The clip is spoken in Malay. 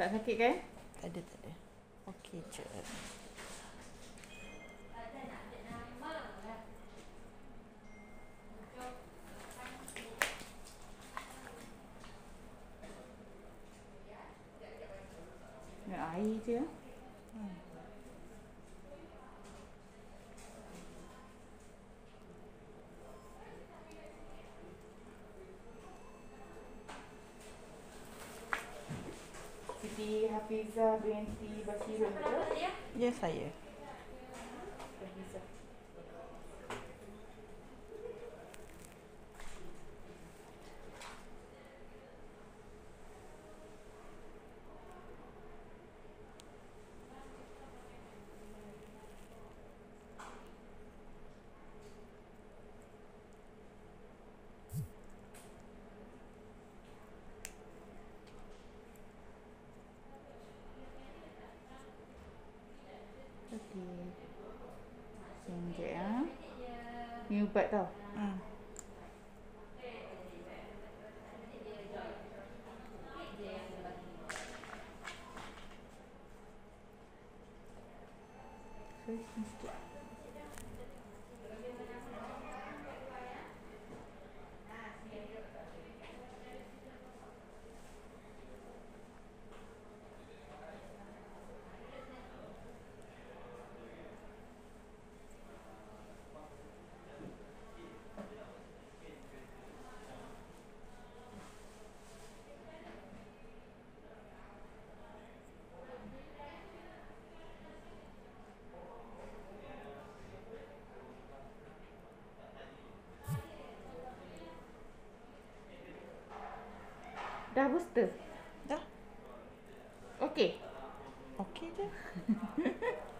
Tak sakit kan? Tak ada, tak ada. Okey je. Air je. Hmm. Siti Hafizah binti Basirul ke? Ya saya. Okey. Sekejap ya. Ni ubat tau. Hmm. Sorry, ni Dah booster? Dah. Okey. Okey je.